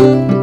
you